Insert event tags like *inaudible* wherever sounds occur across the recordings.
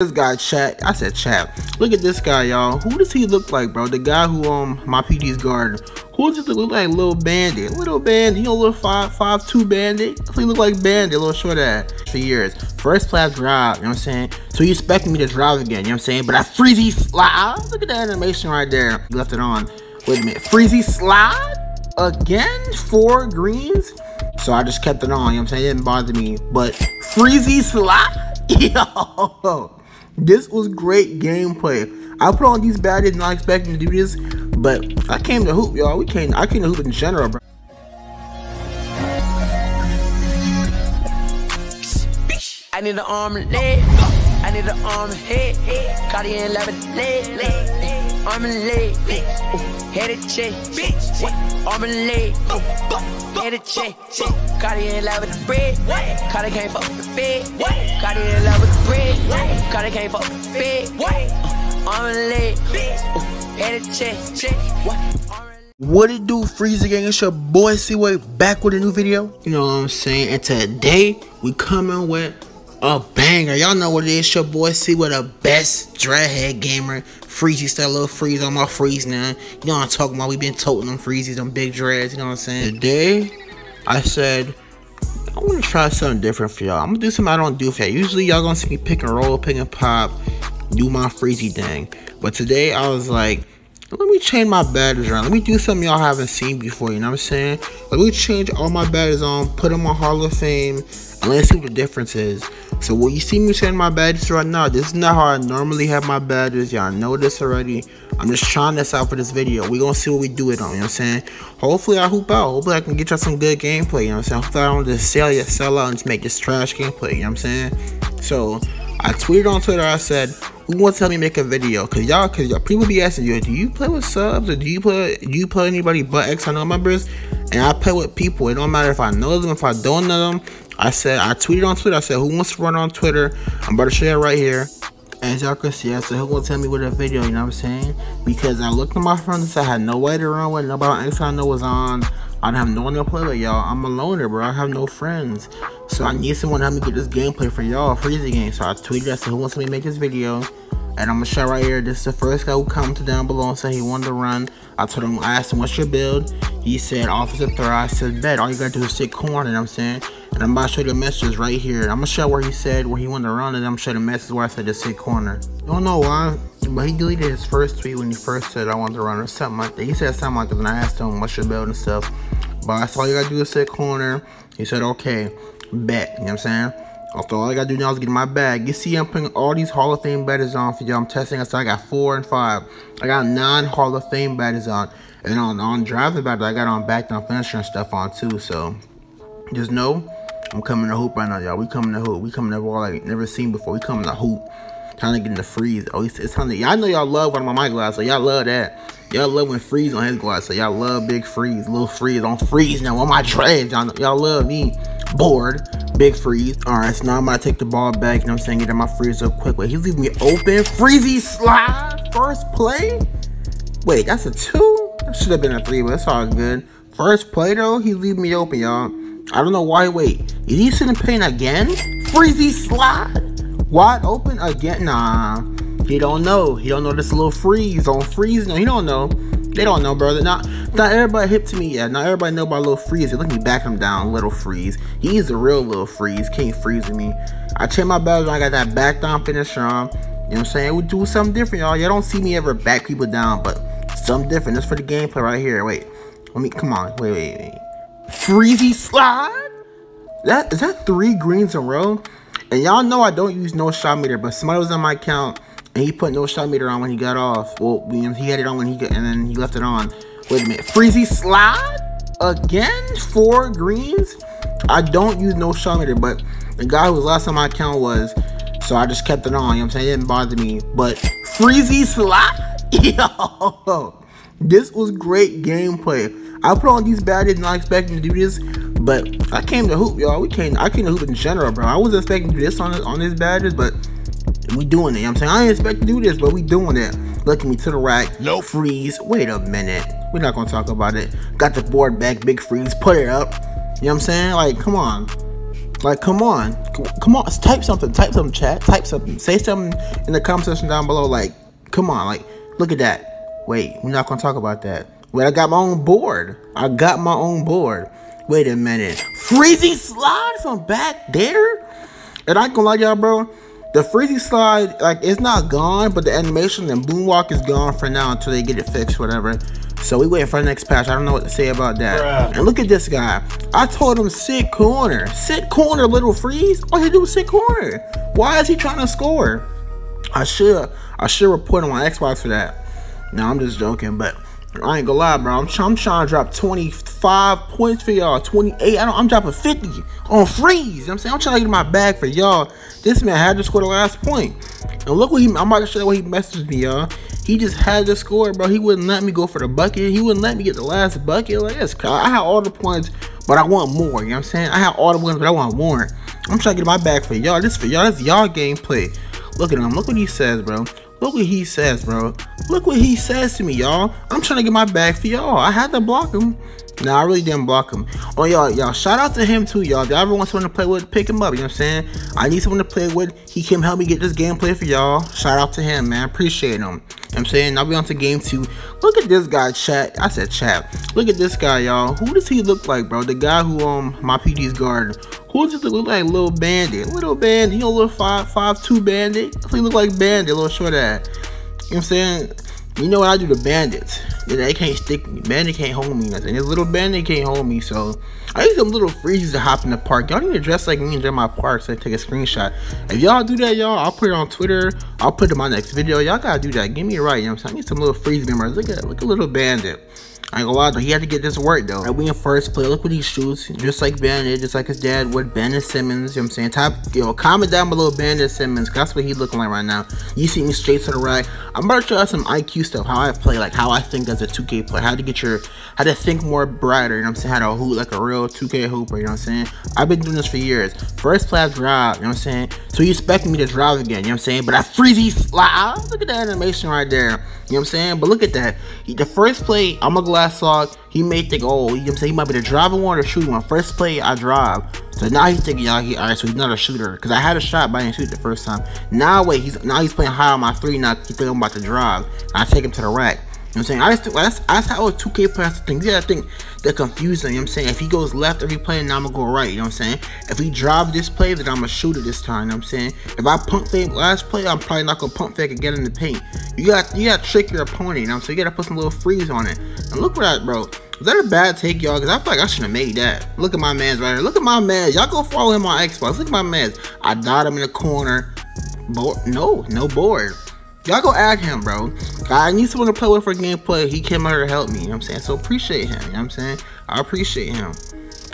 this guy chat. I said chat. Look at this guy y'all. Who does he look like bro? The guy who um my pd's guard who does he look like? Little bandit. Little bandit. You know little five five two bandit? He look like bandit a little short ass for years. First class drive you know what i'm saying? So you expecting me to drive again you know what i'm saying? But i freezy slide? Look at that animation right there. He left it on. Wait a minute. Freezy slide? Again? Four greens? So i just kept it on you know what i'm saying? It didn't bother me. But freezy slide? *laughs* Yo this was great gameplay. I put on these badges not expecting to do this, but I came to hoop, y'all. We came. I came to hoop in general, bro. I need an arm leg. I need an arm head. Cardi and leg, leg. Arm and leg. Head and chest. Arm and leg. Head and chest. Cardi in love with the bread. Cardi can't fuck with the fed. Cardi in love with the bread. Cardi can't fuck with the fed. Arm and leg. Head and chest. What it do, Freezy Gang? It's your boy Cboy back with a new video. You know what I'm saying? And today we coming with a banger. Y'all know what it is. Your boy C with the best dreadhead gamer. Freezy style little freeze on my freeze now. You know what I'm talking about. We been toting them freezies, them big dreads. You know what I'm saying? Today, I said I want to try something different for y'all. I'm gonna do something I don't do for y'all. Usually y'all gonna see me pick and roll, pick and pop, do my freezy thing. But today I was like, let me change my badges around. Let me do something y'all haven't seen before. You know what I'm saying? Let me change all my badges on, put them on Hall of Fame, and let's see what the difference is. So what you see me saying my badges right now, this is not how I normally have my badges. Y'all know this already. I'm just trying this out for this video. we gonna see what we do it on, you know what I'm saying? Hopefully I hoop out. Hopefully I can get y'all some good gameplay, you know what I'm saying? Hopefully I don't just sell you sell out and just make this trash gameplay, you know what I'm saying? So I tweeted on Twitter, I said, who wants to help me make a video? Cause y'all, cause y'all people be asking you, do you play with subs or do you play do you play anybody but XNO members? And I play with people. It don't matter if I know them, if I don't know them. I said I tweeted on Twitter. I said who wants to run on Twitter? I'm about to share it right here. As y'all can see, I said who gonna tell me what a video, you know what I'm saying? Because I looked at my friends I had no way to run with, nobody on know was on. I don't have no one to play with y'all. I'm a loner, bro. I have no friends. So I need someone to help me get this gameplay for y'all, freezy game. So I tweeted, I said, who wants me to make this video? And I'm gonna show right here. This is the first guy who commented down below and said he wanted to run. I told him, I asked him, what's your build? He said, Officer Thor. I said, bet. All you gotta do is sit corner, what I'm saying? And I'm about to show you the messages right here. I'm gonna show where he said where he wanted to run, and I'm gonna show the message where I said just sit corner. Don't know why, but he deleted his first tweet when he first said I wanted to run or something like that. He said something like that, and I asked him what's your build and stuff. But I saw you gotta do is sit corner. He said, okay, bet. You know what I'm saying? Also, all I gotta do now is get my bag. You see, I'm putting all these Hall of Fame badges on for y'all. I'm testing. So I got four and five. I got nine Hall of Fame badges on. And on on drafting badges, I got on back down finisher and stuff on too. So just know I'm coming to hoop right now, y'all. We coming to hoop. We coming to ball like never seen before. We coming to hoop. Trying to get in the freeze. Oh, it's, it's time to. Y'all know y'all love one of my glass, so y'all love that. Y'all love when freeze on his glass, so y'all love big freeze, little freeze on freeze now on my trades. Y'all, y'all love me. Bored, big freeze. All right, so now I'm gonna take the ball back. You know what I'm saying? Get in my freeze real quick. Wait, he's leaving me open. Freezy slide. First play. Wait, that's a two. That should have been a three, but it's all good. First play though, he's leaving me open, y'all. I don't know why. Wait, is he sitting paint again? Freezy slide. Wide open again? Nah. He don't know. He don't know this little freeze on freeze. No, he don't know. They don't know, brother. Not not everybody hip to me yet. Not everybody know about little freeze. Let me back him down, little freeze. He's the real little freeze. Can't freeze me. I check my bells. I got that back down finisher on. You know what I'm saying? We do something different, y'all. Y'all don't see me ever back people down, but something different. This for the gameplay right here. Wait. Let me come on. Wait, wait, wait. Freezy slide? That is that three greens in a row? And y'all know I don't use no shot meter, but somebody was on my account and he put no shot meter on when he got off. Well, he had it on when he got, and then he left it on. Wait a minute, Freezy slide again? Four greens? I don't use no shot meter, but the guy who was last on my account was, so I just kept it on. You know what I'm saying? It didn't bother me. But Freezy slide, *laughs* yo, this was great gameplay. I put on these badges not expecting to do this, but I came to hoop, y'all. We came. I came to hoop in general, bro. I wasn't expecting to do this on on his badges, but we doing it. You know I'm saying I didn't expect to do this, but we doing it. Look at me to the rack. No freeze. Wait a minute. We're not gonna talk about it. Got the board back. Big freeze. Put it up. You know what I'm saying? Like, come on. Like, come on, come on, type something, type something, chat, type something, say something in the comment section down below. Like, come on, like, look at that. Wait, we're not gonna talk about that. Wait, I got my own board. I got my own board. Wait a minute, freezing slide from back there. And I gonna lie, y'all, bro. The freezy slide, like, it's not gone, but the animation and boomwalk is gone for now until they get it fixed, whatever. So we waiting for the next patch. I don't know what to say about that. Bruh. And look at this guy. I told him sit corner. Sit corner, little freeze. All he do is sit corner. Why is he trying to score? I should I should report him on Xbox for that. No, I'm just joking, but I ain't gonna lie, bro. I'm, I'm trying to drop 25 points for y'all. 28. I am dropping 50 on freeze. You know I'm saying? I'm trying to get my bag for y'all. This man had to score the last point. And look what he, I'm about to show you what he messaged me, y'all. He just had to score, bro. He wouldn't let me go for the bucket. He wouldn't let me get the last bucket. Like, this. I have all the points, but I want more. You know what I'm saying? I have all the wins, but I want more. I'm trying to get my bag for y'all. This for y'all. This y'all gameplay. Look at him. Look what he says, bro. Look what he says, bro. Look what he says to me, y'all. I'm trying to get my bag for y'all. I had to block him. No, I really didn't block him. Oh, y'all, y'all, shout out to him too, y'all. If y'all ever want someone to play with, pick him up. You know what I'm saying? I need someone to play with. He can help me get this gameplay for y'all. Shout out to him, man. Appreciate him. You know I'm saying? Now we on to game two. Look at this guy, chat. I said chat. Look at this guy, y'all. Who does he look like, bro? The guy who um my PD's guard. Who does he look like? Little bandit. Little bandit. You know, little five five two bandit. He look like bandit. A little short ass. You know what I'm saying? You know what I do to bandits? They can't stick me. Bandit can't hold me nothing. This little bandit can't hold me. So I need some little freezes to hop in the park. Y'all need to dress like me and join my park so I take a screenshot. If y'all do that, y'all, I'll put it on Twitter. I'll put it in my next video. Y'all gotta do that. Give me a right. You know what I'm saying? I need some little freeze members. Look at look at little bandit. I go out though, he had to get this work though. Right, we in first play. Look what he shoots. Just like Bandit, just like his dad would. Bandit Simmons, you know what I'm saying? Type, yo, comment down below Bandit Simmons. That's what he looking like right now. You see me straight to the right. I'm about to show you some IQ stuff, how I play, like how I think as a 2K player. How to get your, how to think more brighter, you know what I'm saying? How to hoop like a real 2K hooper, you know what I'm saying? I've been doing this for years. First play I drive, you know what I'm saying? So you expect me to drive again, you know what I'm saying? But I freezy slide. Ah, look at that animation right there. You know what I'm saying? But look at that. The first play, I'm a glass log. He made the goal. Oh, you know what I'm saying? He might be the driving one or shooting one. First play, I drive. So now he's thinking, y'all, he, all right, so he's not a shooter. Because I had a shot, but I didn't shoot the first time. Now, wait, he's now he's playing high on my three. Now he's thinking I'm about to drive. I take him to the rack. You know what I'm saying? I just think, that's, that's how a 2K players think. Yeah, I think they're confusing. You know what I'm saying? If he goes left every play, now I'm gonna go right. You know what I'm saying? If he drive this play, then I'm gonna shoot it this time. You know what I'm saying? If I pump fake last play, I'm probably not gonna pump fake again in the paint. You got you gotta trick your opponent. You know what I'm saying? You gotta put some little freeze on it. And look for that, bro. Is that a bad take, y'all? Because I feel like I should have made that. Look at my man's right here. Look at my man. Y'all go follow him on Xbox. Look at my man's. I died him in the corner. Board? No, no board. Y'all go add him, bro. I need someone to play with for gameplay. He came out here to help me. You know what I'm saying? So appreciate him. You know what I'm saying? I appreciate him.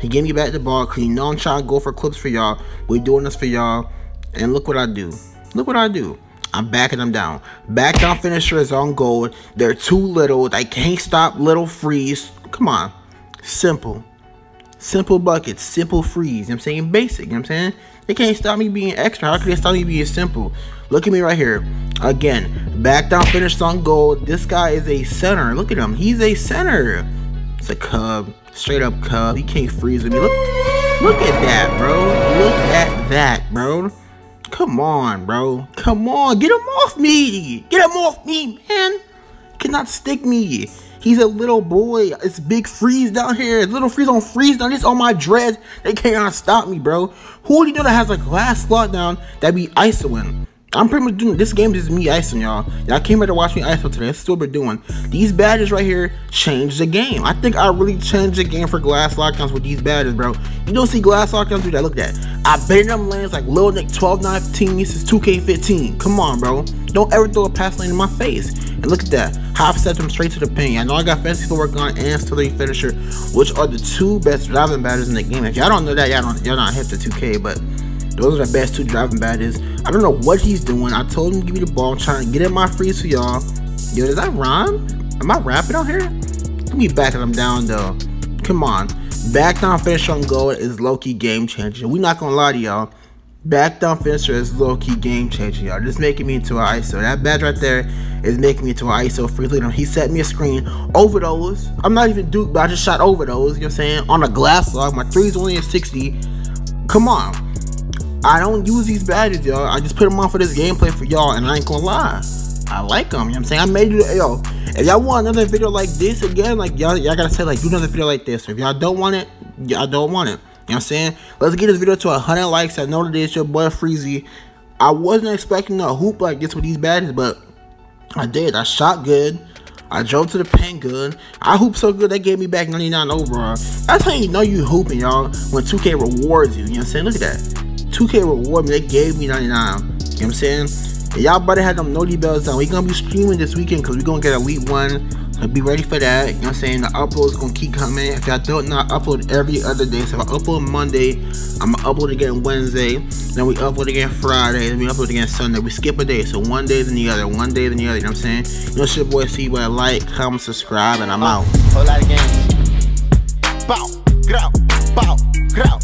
He gave me back the ball because you know I'm trying to go for clips for y'all. We're doing this for y'all. And look what I do. Look what I do. I'm backing them down. Back down finisher is on gold. They're too little. They can't stop little freeze. Come on. Simple. Simple buckets. Simple freeze. You know what I'm saying? Basic. You know what I'm saying? They can't stop me being extra. How can they stop me being simple? Look at me right here. Again, back down finish on gold. This guy is a center. Look at him. He's a center. It's a cub. Straight up cub. He can't freeze with me. Look, look at that, bro. Look at that, bro. Come on, bro. Come on. Get him off me. Get him off me, man. Cannot stick me. He's a little boy. It's big freeze down here. It's little freeze on freeze down. It's on my dreads. They cannot stop me, bro. Who do you know that has a glass lockdown that be ISOing? I'm pretty much doing this game is me icing y'all. Y'all came here to watch me ISO today. That's what we're doing. These badges right here change the game. I think I really changed the game for glass lockdowns with these badges, bro. You don't see glass lockdowns do that. Look at that. I've been in them lanes like Lil Nick 12 19 since 2K15. Come on, bro. Don't ever throw a pass lane in my face. And look at that. Hop set them straight to the paint. I know I got fancy footwork on and Stability Finisher, which are the two best driving badges in the game. If y'all don't know that, y'all don't y'all not hit the 2K, but those are the best two driving badges. I don't know what he's doing. I told him give me the ball. I'm trying to get in my freeze for y'all. Yo, does that rhyme? Am I rapping out here? Let me backing him down though. Come on. Back down finish on goal is low-key game changer. We not gonna lie to y'all. Back down finisher is low-key game changer, y'all. Just making me into an ISO. That badge right there is making me into an ISO free leader. He set me a screen over those. I'm not even Duke, but I just shot over those, you know what I'm saying? On a glass log. My three is only a 60 Come on. I don't use these badges, y'all. I just put them on for this gameplay for y'all, and I ain't gonna lie. I like them, you know what I'm saying? I made it, yo. If y'all want another video like this again, like y'all, y'all gotta say like do another video like this. If y'all don't want it, y'all don't want it. You know what I'm saying? Let's get this video to 100 likes. I know that it's your boy Freezy. I wasn't expecting a hoop like this with these badges, but I did. I shot good. I drove to the pen good. I hooped so good they gave me back 99 overall. That's how you know you hooping, y'all. When 2K rewards you. You know what I'm saying? Look at that. 2K reward me. They gave me 99. You know what I'm saying? y'all better have them noti bells on. we gonna be streaming this weekend because we gonna get Elite 1. So be ready for that. You know what I'm saying? The uploads gonna keep coming. If y'all don't not upload every other day. So if I upload Monday, I'm gonna upload again Wednesday. Then we upload again Friday. Then we upload again Sunday. We skip a day. So one day then the other. One day then the other. You know what I'm saying? You know, it's your boy C. But like, comment, subscribe, and I'm out. Whole lot of games. Bow, bow.